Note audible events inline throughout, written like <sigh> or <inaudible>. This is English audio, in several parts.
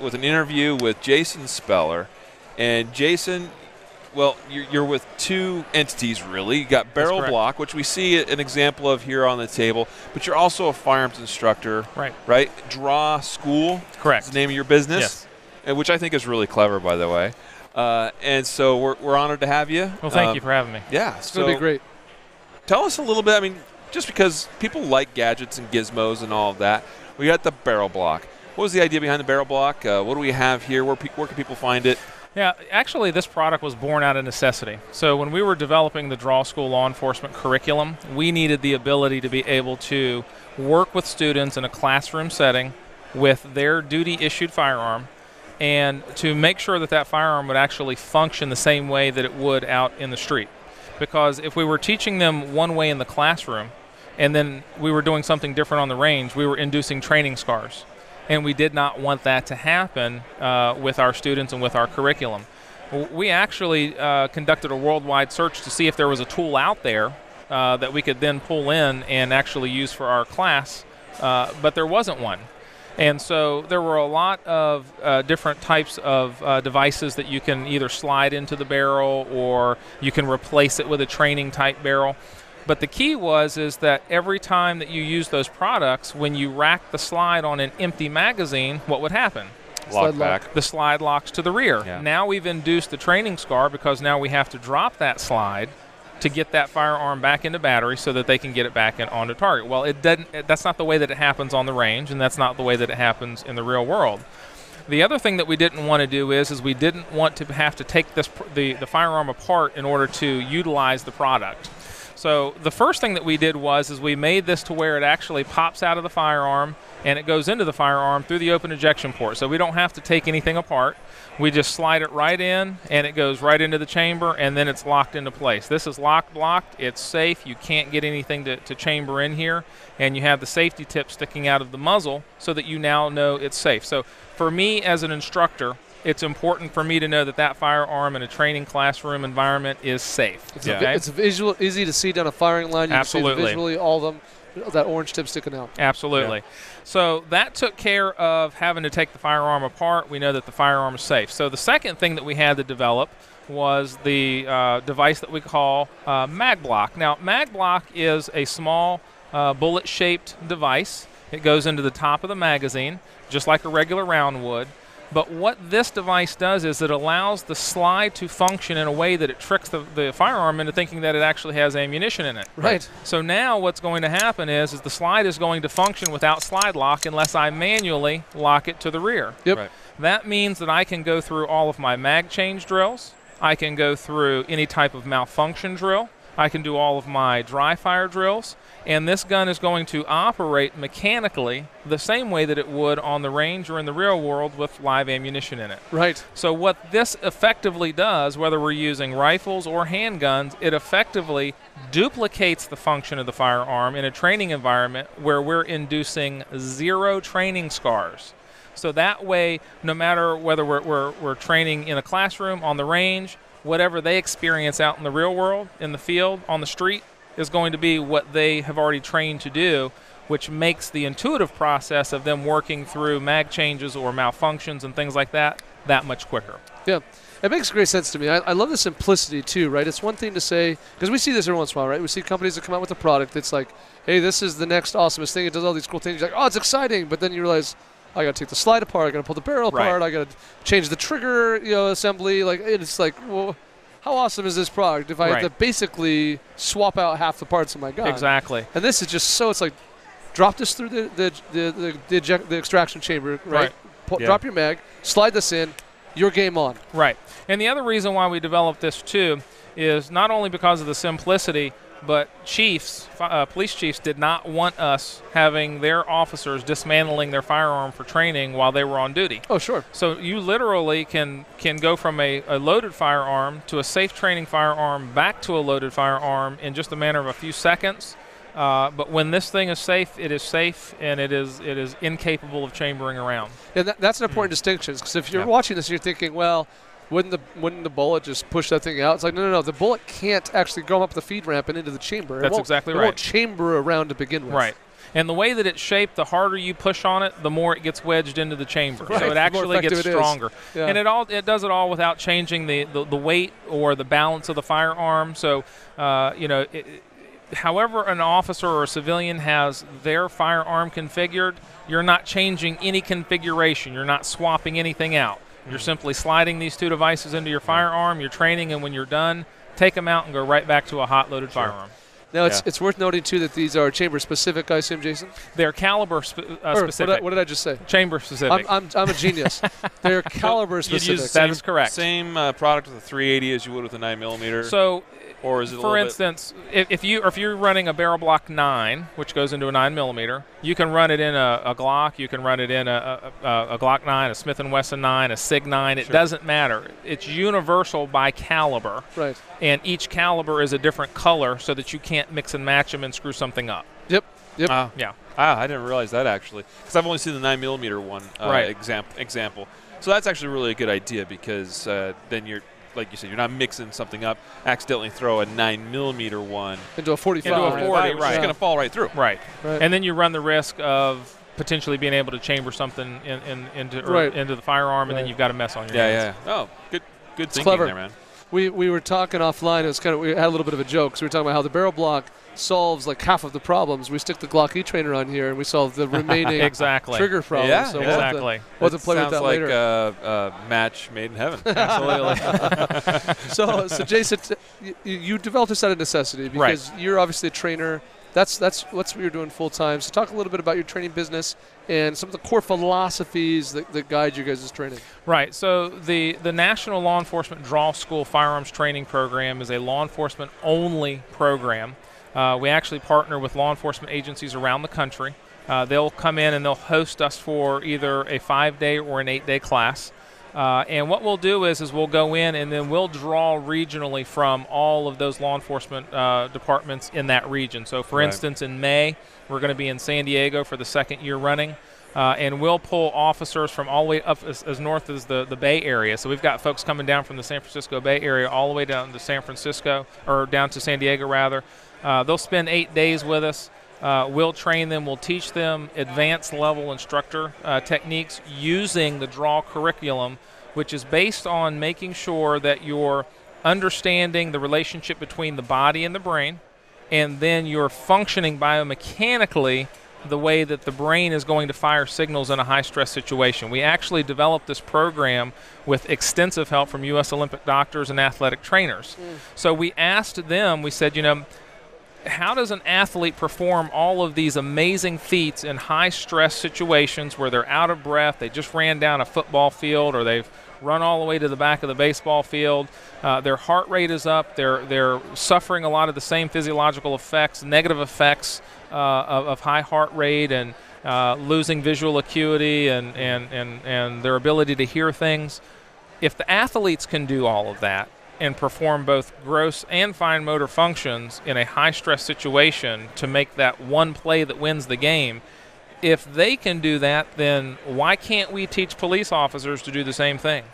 with an interview with Jason Speller. And Jason, well, you're, you're with two entities really. You got Barrel. Block, which we see an example of here on the table, but you're also a firearms instructor. Right. Right? Draw School. Correct. Is the name of your business. Yes. And which I think is really clever, by the way. Uh, and so we're, we're honored to have you. Well, thank Um, you for having me. Yeah. It's so going to be great. Tell us a little bit. I mean, just because people like gadgets and gizmos and all of that, we got the BarrelBlok. What was the idea behind the BarrelBlok? Uh, what do we have here? Where, pe- where can people find it? Yeah, actually, this product was born out of necessity. So when we were developing the Draw School law enforcement curriculum, we needed the ability to be able to work with students in a classroom setting with their duty-issued firearm and to make sure that that firearm would actually function the same way that it would out in the street. Because if we were teaching them one way in the classroom and then we were doing something different on the range, we were inducing training scars. And we did not want that to happen uh, with our students and with our curriculum. We actually uh, conducted a worldwide search to see if there was a tool out there uh, that we could then pull in and actually use for our class, uh, but there wasn't one. And so there were a lot of uh, different types of uh, devices that you can either slide into the barrel or you can replace it with a training type barrel. But the key was is that every time that you use those products, when you rack the slide on an empty magazine, what would happen? Lock Slide back. lock. The slide locks to the rear. Yeah. Now we've induced the training scar because now we have to drop that slide to get that firearm back into battery so that they can get it back onto target. Well, it doesn't. That's not the way that it happens on the range, and that's not the way that it happens in the real world. The other thing that we didn't want to do is, is we didn't want to have to take this the, the firearm apart in order to utilize the product. So the first thing that we did was is we made this to where it actually pops out of the firearm and it goes into the firearm through the open ejection port. So we don't have to take anything apart. We just slide it right in and it goes right into the chamber and then it's locked into place. This is locked blocked. It's safe. You can't get anything to, to chamber in here and you have the safety tip sticking out of the muzzle so that you now know it's safe. So for me as an instructor, it's important for me to know that that firearm in a training classroom environment is safe. It's, Yeah. a, it's visual, easy to see down a firing line. You Absolutely. can see visually all of them, that orange tip sticking out. Absolutely. So that took care of having to take the firearm apart. We know that the firearm is safe. So the second thing that we had to develop was the uh, device that we call uh, MagBlok. Now, MagBlok is a small uh, bullet-shaped device. It goes into the top of the magazine, just like a regular round would. But what this device does is it allows the slide to function in a way that it tricks the, the firearm into thinking that it actually has ammunition in it. Right. So now what's going to happen is, is the slide is going to function without slide lock unless I manually lock it to the rear. Yep. Right. That means that I can go through all of my mag change drills. I can go through any type of malfunction drill. I can do all of my dry fire drills. And this gun is going to operate mechanically the same way that it would on the range or in the real world with live ammunition in it. Right. So what this effectively does, whether we're using rifles or handguns, it effectively duplicates the function of the firearm in a training environment where we're inducing zero training scars. So that way, no matter whether we're, we're, we're training in a classroom, on the range, whatever they experience out in the real world, in the field, on the street, is going to be what they have already trained to do, which makes the intuitive process of them working through mag changes or malfunctions and things like that that much quicker. Yeah. It makes great sense to me. I, I love the simplicity too, right? It's one thing to say because we see this every once in a while, right? We see companies that come out with a product that's like, "Hey, this is the next awesomest thing. It does all these cool things." You're like, "Oh, it's exciting!" But then you realize, I got to take the slide apart. I got to pull the barrel Right. apart. I got to change the trigger, you know, assembly. Like it's like, well, how awesome is this product if I Right. have to basically swap out half the parts of my gun? Exactly. And this is just so it's like, drop this through the the the the, the, eject, the extraction chamber, right? Right. Yeah. Drop your mag, slide this in, your game on. Right. And the other reason why we developed this too is not only because of the simplicity, but chiefs, uh, police chiefs, did not want us having their officers dismantling their firearm for training while they were on duty. Oh, sure. So you literally can can go from a, a loaded firearm to a safe training firearm back to a loaded firearm in just a matter of a few seconds. Uh, but when this thing is safe, it is safe and it is it is incapable of chambering around. And that, that's an important distinction because if you're watching this, you're thinking, well, wouldn't the wouldn't the bullet just push that thing out? It's like no, no, no. The bullet can't actually go up the feed ramp and into the chamber. It That's exactly it right. Won't chamber around to begin with. Right. And the way that it's shaped, the harder you push on it, the more it gets wedged into the chamber. <laughs> Right, So it actually gets stronger. Yeah. And it all it does it all without changing the, the, the weight or the balance of the firearm. So uh, you know, it, it- however an officer or a civilian has their firearm configured, you're not changing any configuration. You're not swapping anything out. You're simply sliding these two devices into your firearm. You're training, and when you're done, take them out and go right back to a hot loaded firearm. Now it's Yeah. it's worth noting too that these are chamber specific. I assume, Jason. They're caliber spe- uh, Or what, specific. did I, what did I just say? chamber specific. I'm, I'm, I'm a genius. They're <laughs> caliber specific. the That same- is correct. Same uh, product with a 380 as you would with a 9 millimeter. so, or is it for little instance, if, if you or if you're running a BarrelBlok nine, which goes into a nine millimeter, you can run it in a, a Glock. You can run it in a, a, a, a Glock nine, a Smith and Wesson nine, a Sig nine. It Sure. doesn't matter. It's universal by caliber, right. and each caliber is a different color, so that you can't mix and match them and screw something up. Yep. Yep. bit? Ah, Yeah. ah, I didn't realize that actually, because I've only seen the 9 millimeter one uh, Right. example. Example. So that's actually really a good idea because uh, then you're, like you said, you're not mixing something up. Accidentally throw a 9 millimeter one. Into a 45. Into a 40, which is right. going to fall right through. Right. Right. And then you run the risk of potentially being able to chamber something in, in, into or Right. into the firearm, and then you've got a mess on your Yeah, hands. yeah. Oh, good, good thinking clever. there, man. We we were talking offline. It was kind of we had a little bit of a joke. So we were talking about how the BarrelBlok solves like half of the problems. We stick the Glock E trainer on here, and we solve the <laughs> remaining Exactly. trigger problems. Yeah, so we'll have to- Exactly. We'll have to play with sounds that like later. a uh, match made in heaven. <laughs> Absolutely. <laughs> so, so Jason, t- you, you developed this out of necessity Right. because you're obviously a trainer. That's that's what you're doing full time. So, talk a little bit about your training business and some of the core philosophies that, that guide you guys' training. Right. So the the National Law Enforcement Draw School Firearms Training Program is a law enforcement only program. Uh, we actually partner with law enforcement agencies around the country. Uh, they'll come in and they'll host us for either a five day or an eight day class. Uh, and what we'll do is, is we'll go in and then we'll draw regionally from all of those law enforcement uh, departments in that region. So, for Right. instance, in May, we're going to be in San Diego for the second year running. Uh, and we'll pull officers from all the way up as, as north as the, the Bay Area. So we've got folks coming down from the San Francisco Bay Area all the way down to San Francisco, or down to San Diego rather. Uh, they'll spend eight days with us. Uh, we'll train them. We'll teach them advanced level instructor uh, techniques using the draw curriculum, which is based on making sure that you're understanding the relationship between the body and the brain, and then you're functioning biomechanically the way that the brain is going to fire signals in a high stress situation. We actually developed this program with extensive help from U.S. Olympic doctors and athletic trainers. So we asked them, we said, you know, how does an athlete perform all of these amazing feats in high stress situations where they're out of breath, they just ran down a football field, or they've run all the way to the back of the baseball field. Uh, their heart rate is up. They're they're suffering a lot of the same physiological effects, negative effects uh, of, of high heart rate and uh, losing visual acuity and, and, and, and their ability to hear things. If the athletes can do all of that and perform both gross and fine motor functions in a high stress situation to make that one play that wins the game, if they can do that, then why can't we teach police officers to do the same thing?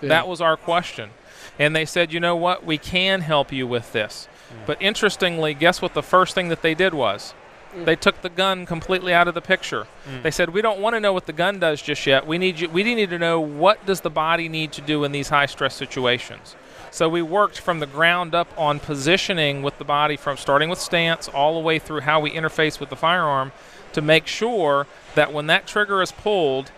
Yeah. That was our question. And they said, you know what, we can help you with this. Mm. But interestingly, guess what the first thing that they did was? Mm. They took the gun completely out of the picture. Mm. They said, "We don't want to know what the gun does just yet. We need you. We need to know what does the body need to do in these high stress situations." So we worked from the ground up on positioning with the body, from starting with stance all the way through how we interface with the firearm, to make sure that when that trigger is pulled,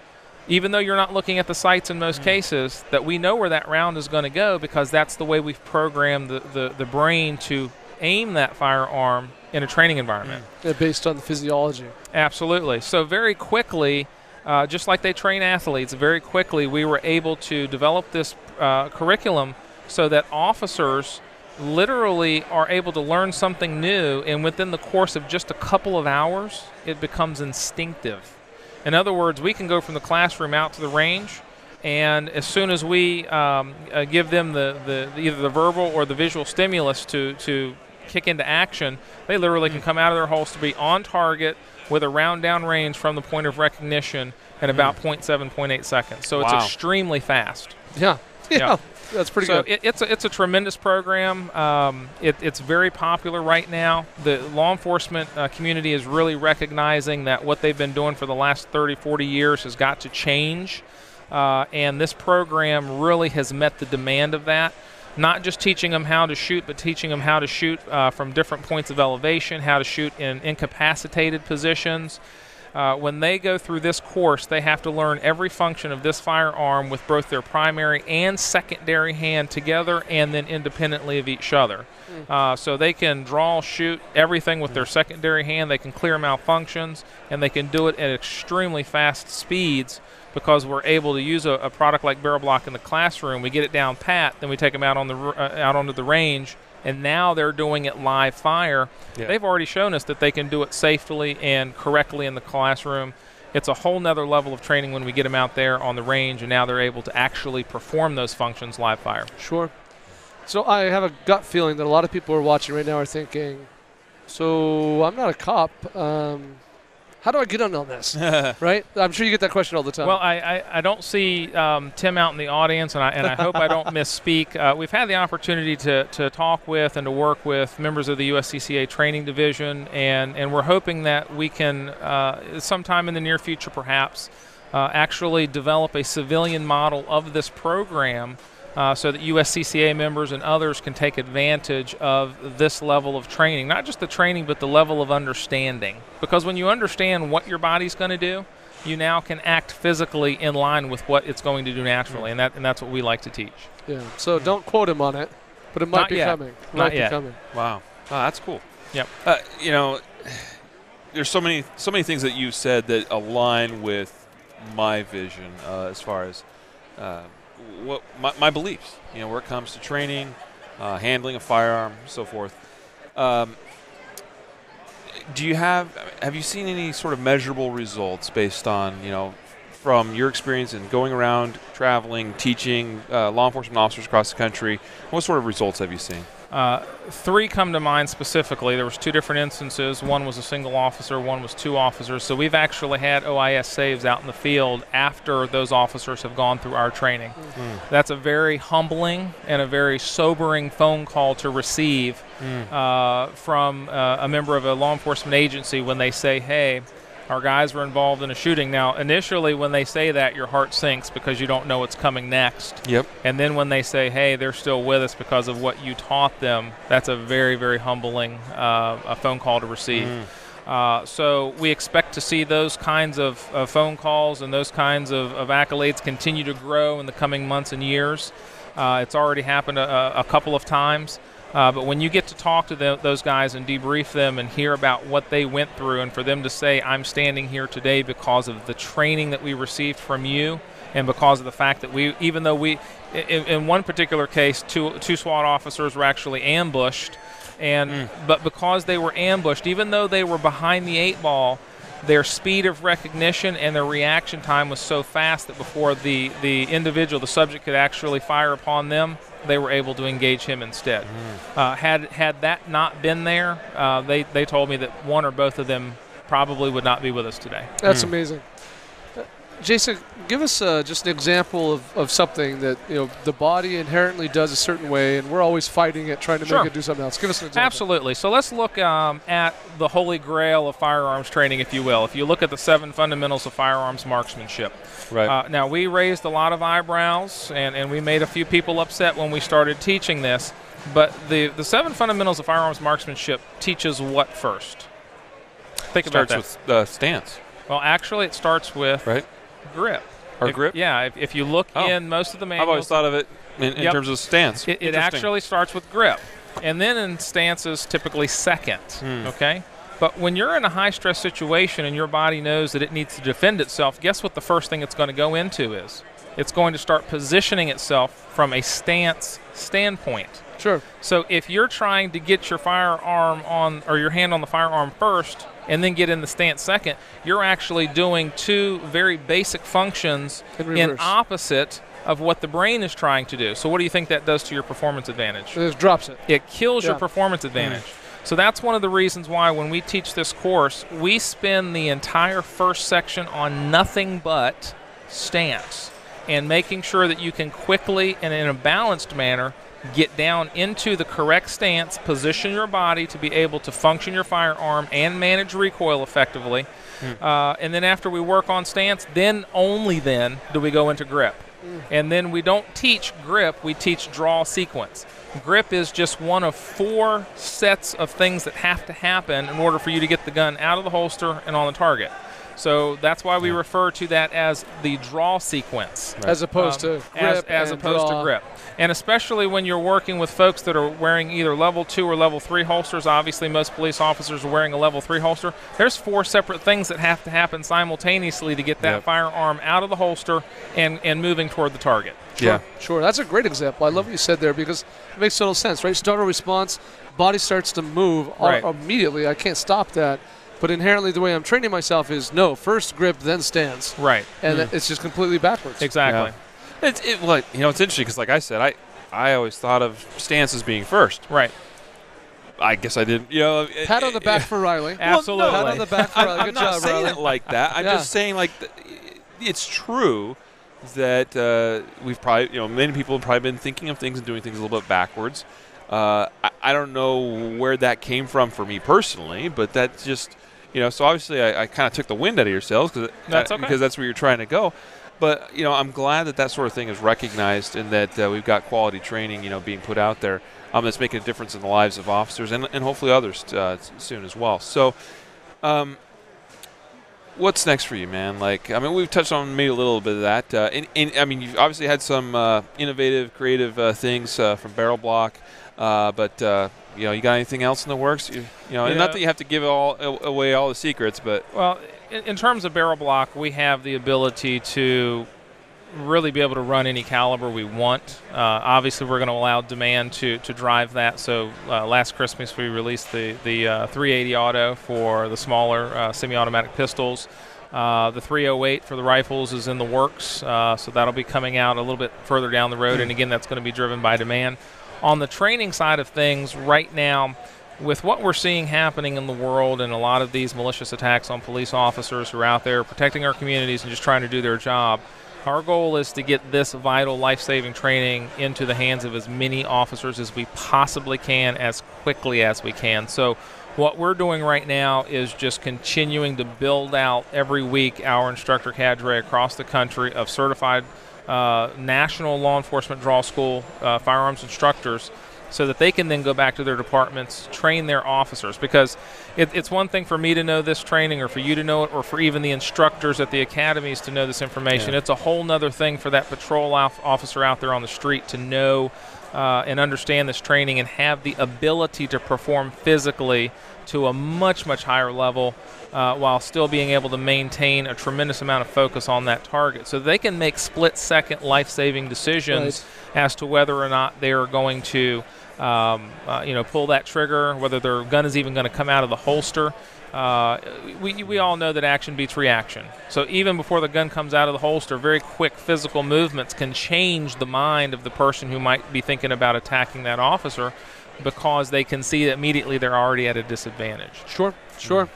even though you're not looking at the sights in most cases, that we know where that round is going to go because that's the way we've programmed the, the, the brain to aim that firearm in a training environment. Yeah, based on the physiology. Absolutely. So very quickly, uh, just like they train athletes, very quickly we were able to develop this uh, curriculum so that officers literally are able to learn something new, and within the course of just a couple of hours, it becomes instinctive. In other words, we can go from the classroom out to the range, and as soon as we um, uh, give them the, the either the verbal or the visual stimulus to to kick into action, they literally can come out of their holes to be on target with a round down range from the point of recognition in about 0.7, 0.8 seconds. So Wow. it's extremely fast. Yeah. <laughs> Yeah, that's pretty so good. it, it's a, it's a tremendous program. Um, it, it's very popular right now. The law enforcement uh, community is really recognizing that what they've been doing for the last 30, 40 years has got to change, uh, and this program really has met the demand of that. Not just teaching them how to shoot, but teaching them how to shoot uh, from different points of elevation, how to shoot in incapacitated positions. Uh, when they go through this course, they have to learn every function of this firearm with both their primary and secondary hand together and then independently of each other. Uh, so they can draw, shoot everything with their secondary hand, they can clear malfunctions, and they can do it at extremely fast speeds because we're able to use a, a product like BarrelBlok in the classroom. We get it down pat, then we take them out on the uh, out onto the range, and now they're doing it live fire. Yeah. They've already shown us that they can do it safely and correctly in the classroom. It's a whole nother level of training when we get them out there on the range, and now they're able to actually perform those functions live fire. Sure. So I have a gut feeling that a lot of people who are watching right now are thinking, so I'm not a cop. Um, how do I get in on this? <laughs> right? I'm sure you get that question all the time. Well, I, I, I don't see um, Tim out in the audience, and I, and I hope I don't <laughs> misspeak. Uh, we've had the opportunity to, to talk with and to work with members of the USCCA training division, and, and we're hoping that we can, uh, sometime in the near future perhaps, uh, actually develop a civilian model of this program uh, so that USCCA members and others can take advantage of this level of training. Not just the training, but the level of understanding. Because when you understand what your body's going to do, you now can act physically in line with what it's going to do naturally, and that and that's what we like to teach. yeah. So don't quote him on it, but it might Not be yet. coming. It Not might yet. be coming. Wow. Wow, that's cool. Yep. Uh, you know, there's so many so many things that you said that align with my vision uh, as far as uh, what my, my beliefs. You know, where it comes to training, uh, handling a firearm, so forth. Um, do you have have you seen any sort of measurable results based on you know from your experience in going around traveling teaching uh, law enforcement officers across the country what sort of results have you seen Uh, three come to mind specifically. There was two different instances. One was a single officer. One was two officers. So we've actually had OIS saves out in the field after those officers have gone through our training. That's a very humbling and a very sobering phone call to receive uh, from uh, a member of a law enforcement agency when they say, "Hey." Our guys were involved in a shooting. Now, initially, when they say that, your heart sinks because you don't know what's coming next. yep And then when they say, hey, they're still with us because of what you taught them, that's a very, very humbling uh, a phone call to receive. Uh, so we expect to see those kinds of, of phone calls and those kinds of, of accolades continue to grow in the coming months and years. Uh, it's already happened a, a couple of times. Uh, but when you get to talk to those guys and debrief them and hear about what they went through, and for them to say, I'm standing here today because of the training that we received from you, and because of the fact that we, even though we, in, in one particular case, two, two SWAT officers were actually ambushed, and but because they were ambushed, even though they were behind the eight ball, their speed of recognition and their reaction time was so fast that before the, the individual, the subject, could actually fire upon them, they were able to engage him instead. Uh, had had that not been there, uh, they they told me that one or both of them probably would not be with us today. That's amazing. Jason, give us uh, just an example of, of something that you know the body inherently does a certain way, and we're always fighting it, trying to Sure. make it do something else. Give us an example. Absolutely. So let's look um, at the holy grail of firearms training, if you will. If you look at the seven fundamentals of firearms marksmanship. right Uh, now, we raised a lot of eyebrows, and, and we made a few people upset when we started teaching this. But the, the seven fundamentals of firearms marksmanship teaches what first? Think about starts that. with uh, stance well, actually, it starts with right grip. or If- grip Yeah, if, if you look Oh. in most of the manuals. i've always thought of it in, in Yep. terms of stance it, it actually starts with grip. And then in stances, typically second. Hmm. Okay? But when you're in a high stress situation and your body knows that it needs to defend itself, guess what the first thing it's going to go into is? It's going to start positioning itself from a stance standpoint. Sure. So if you're trying to get your firearm on or your hand on the firearm first and then get in the stance second, you're actually doing two very basic functions In in opposite of what the brain is trying to do. So what do you think that does to your performance advantage? It drops it. It kills your performance advantage. So that's one of the reasons why when we teach this course, we spend the entire first section on nothing but stance. and making sure that you can quickly and in a balanced manner get down into the correct stance, position your body to be able to function your firearm and manage recoil effectively. Uh, and then after we work on stance, then only then do we go into grip. And then we don't teach grip, we teach draw sequence. Grip is just one of four sets of things that have to happen in order for you to get the gun out of the holster and on the target. So that's why we refer to that as the draw sequence As opposed um, to grip as, as opposed draw. to grip. And especially when you're working with folks that are wearing either level two or level three holsters. Obviously, most police officers are wearing a level three holster. There's four separate things that have to happen simultaneously to get that Yep. firearm out of the holster and, and moving toward the target. Yeah. Sure, that's a great example. I love what you said there because it makes total sense, right? Startle response, body starts to move al- Right. immediately. I can't stop that. But inherently, the way I'm training myself is no, first grip, then stance. Right. And that- it's just completely backwards. Exactly. It's it, well, you know, it's interesting because, like I said, I I always thought of stance as being first. Right. I guess I didn't. You know, it- Pat on the back for Riley. Well, no, Absolutely. Pat on the back for I'm, Riley. I'm Good not job, saying Riley. it like that. I'm Yeah. just saying like th- it's true that uh, we've probably you know many people have probably been thinking of things and doing things a little bit backwards. Uh, I, I don't know where that came from for me personally, but that's just you know. So obviously, I, I kind of took the wind out of your sails because That's okay. because that's where you're trying to go. But you know, I'm glad that that sort of thing is recognized and that uh, we've got quality training, you know, being put out there. Um, that's making a difference in the lives of officers and, and hopefully others uh, soon as well. So, um, what's next for you, man? Like, I mean, we've touched on maybe a little bit of that. Uh, and, and I mean, you've obviously had some uh, innovative, creative uh, things uh, from BarrelBlok, uh, but uh, you know, you got anything else in the works? You, you know, and Yeah. not that you have to give all away all the secrets, but Well, in, in terms of BarrelBlok, we have the ability to really be able to run any caliber we want. Uh, obviously, we're going to allow demand to, to drive that. So uh, last Christmas, we released the, the uh, 380 auto for the smaller uh, semi-automatic pistols. Uh, the 308 for the rifles is in the works, uh, so that'll be coming out a little bit further down the road. And again, that's going to be driven by demand. On the training side of things, right now, with what we're seeing happening in the world and a lot of these malicious attacks on police officers who are out there protecting our communities and just trying to do their job, our goal is to get this vital life saving training into the hands of as many officers as we possibly can as quickly as we can. So, what we're doing right now is just continuing to build out every week our instructor cadre across the country of certified uh, national law enforcement draw school uh, firearms instructors so that they can then go back to their departments, train their officers. Because it, it's one thing for me to know this training, or for you to know it, or for even the instructors at the academies to know this information. Yeah. It's a whole nother thing for that patrol off- officer out there on the street to know uh, and understand this training and have the ability to perform physically to a much, much higher level uh, while still being able to maintain a tremendous amount of focus on that target. So they can make split second life saving decisions as to whether or not they're going to. Um, uh, you know, pull that trigger, whether their gun is even going to come out of the holster. Uh, we, we all know that action beats reaction. So even before the gun comes out of the holster, very quick physical movements can change the mind of the person who might be thinking about attacking that officer because they can see that immediately they're already at a disadvantage. Sure, sure.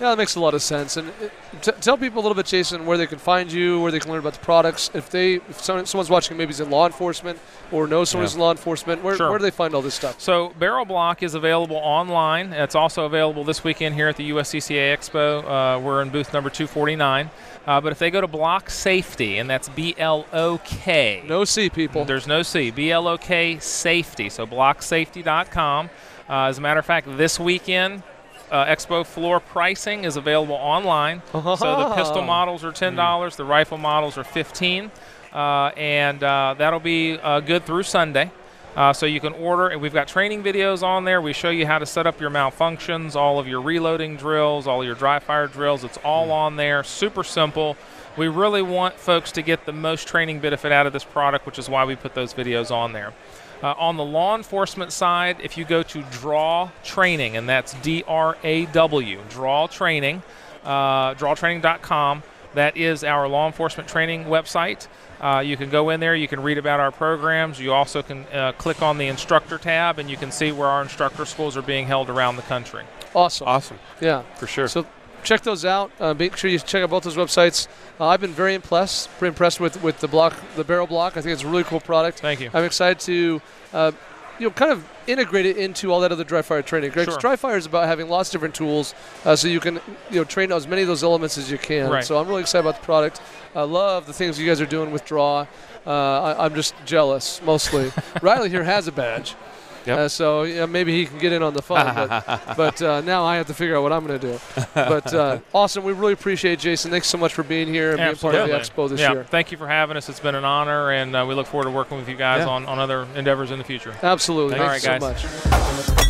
Yeah, that makes a lot of sense. And uh, t- tell people a little bit, Jason, where they can find you, where they can learn about the products. If they, if someone, someone's watching, maybe is in law enforcement or knows someone Yeah. in law enforcement, where, Sure. where do they find all this stuff? So BarrelBlok is available online. It's also available this weekend here at the USCCA Expo. Uh, we're in booth number 249. Uh, but if they go to Blok Safety, and that's B L O K. No C, people. There's no C. B L O K Safety. So bloksafety.com. Uh, as a matter of fact, this weekend, uh, Expo floor pricing is available online. So the pistol models are ten dollars, the rifle models are fifteen, uh, and uh, that'll be uh, good through Sunday. Uh, so you can order, and we've got training videos on there. We show you how to set up your malfunctions, all of your reloading drills, all your dry fire drills. It's all on there. Super simple. We really want folks to get the most training benefit out of this product, which is why we put those videos on there. Uh, on the law enforcement side, if you go to Draw Training, and that's D R A W, Draw Training, uh, drawtraining.com, that is our law enforcement training website. Uh, you can go in there, you can read about our programs. You also can uh, click on the instructor tab, and you can see where our instructor schools are being held around the country. Awesome. awesome Yeah. for sure. So check those out. Uh, make sure you check out both those websites. Uh, I've been very impressed, pretty impressed with with the block, the BarrelBlok. I think it's a really cool product. Thank you. I'm excited to, uh, you know, kind of integrate it into all that other dry fire training. Sure. dry fire is about having lots of different tools, uh, so you can, you know, train as many of those elements as you can. Right. So I'm really excited about the product. I love the things you guys are doing with draw. Uh, I, I'm just jealous, mostly. <laughs> Riley here has a badge. Yep. Uh, so yeah, maybe he can get in on the fun, but, <laughs> but uh, now I have to figure out what I'm going to do. But uh, <laughs> awesome, we really appreciate Jason. Thanks so much for being here and being part of the expo this yeah, year. thank you for having us. It's been an honor, and uh, we look forward to working with you guys Yeah. on, on other endeavors in the future. Absolutely, All thank right, guys. so much.